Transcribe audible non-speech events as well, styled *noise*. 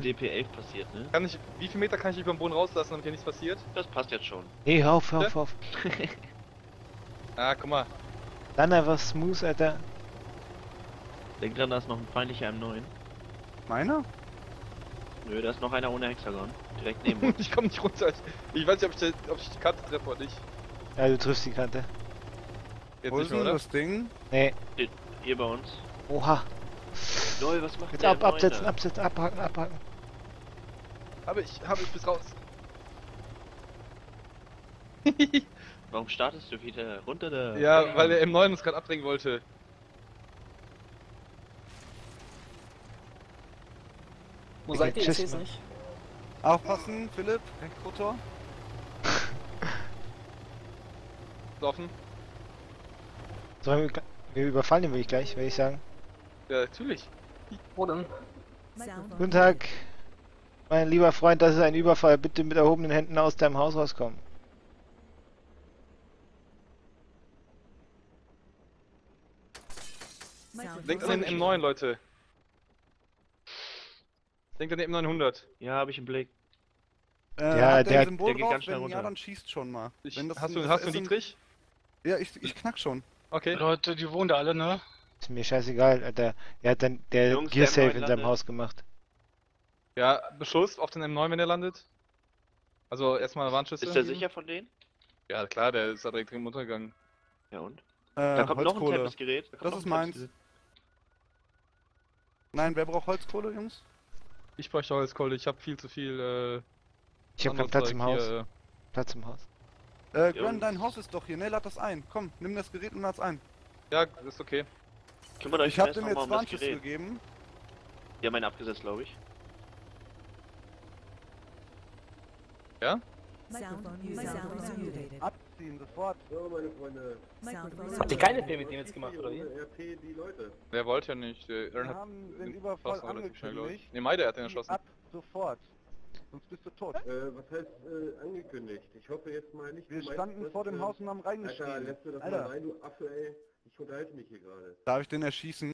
Bitte. die DP11 passiert, ne? Kann ich, wie viel Meter kann ich über den Boden rauslassen, damit hier nichts passiert? Das passt jetzt schon. Nee, hör auf, hör auf, hör auf. *laughs* Ah, guck mal. Dann einfach smooth, Alter. Denk dran, da ist noch ein feindlicher M9. Meiner? Nö, da ist noch einer ohne Hexagon. Direkt *laughs* neben uns. ich komme nicht runter. Ich, ich weiß nicht, ob ich, die- ob ich die Karte treffe oder nicht. Ja, du triffst die Kante. Jetzt Wo nicht ist mehr, denn oder? das Ding? Nee, Hier bei uns. oha. Lol, was macht Jetzt der ab, M9 absetzen, absetzen, abhaken, abhaken. Habe ich, habe ich bis raus. *laughs* Warum startest du wieder runter da? Ja, weil der M9 uns gerade abdrängen wollte. Wo seid ihr? Ich seh's nicht. Aufpassen, Philipp, Rekruttor. *laughs* Ist offen. Sollen wir, wir überfallen ihn wirklich gleich, würde ich sagen. Ja, natürlich. Wo denn? Guten Tag, mein lieber Freund, das ist ein Überfall. Bitte mit erhobenen Händen aus deinem Haus rauskommen. Denkt an den M9, Leute. Denkt an den M900. Ja, habe ich im Blick. Äh, Ja, hat der- ein Symbol der geht drauf? ganz schnell Wenn ja, runter. dann schießt schon mal. Ich, Wenn das hast ein- du, hast du ein- Dietrich? Ja, ich, ich knack schon. Okay. Leute, die wohnen da alle, ne? Ist mir scheißegal, Alter. Er hat dann der Jungs, Gear Safe M9 in seinem landet. Haus gemacht. Ja, Beschuss auf den M9, wenn er landet. Also erstmal Warnschüsse. Ist der sicher von denen? Ja, klar, der ist da direkt drin runtergegangen. Ja und? Äh, Da kommt noch ein Holzkohle. Tempelsgerät. Da Das ist ein meins. Nein, wer braucht Holzkohle, Jungs? Ich bräuchte Holzkohle, ich habe viel zu viel. Äh, Ich habe keinen Platz im Haus. Hier, äh, Platz im Haus. Äh. Gwen, dein Haus ist doch hier, ne? Lad das ein. Komm, nimm das Gerät und lad's ein. ja, ist okay. Kümmert euch Ich hab dem jetzt um das Warnschüsse Gerät. gegeben. Die haben einen abgesetzt, glaube ich. Abziehen, sofort. Habt ihr keine Film mit dem jetzt gemacht, oder wie? Der wollte ja nicht. Aaron Wir hat haben den Überfall angekündigt. Ne, Maida hat den erschossen. Ab, sofort. Sonst bist du tot. Äh, was heißt äh, angekündigt? Ich hoffe jetzt mal nicht. Wir standen dass, vor dem äh, Haus und haben Alter, reingeschrieben. lässt du das Alter. mal rein, du Affe, ey. Ich unterhalte mich hier gerade. Darf ich den erschießen?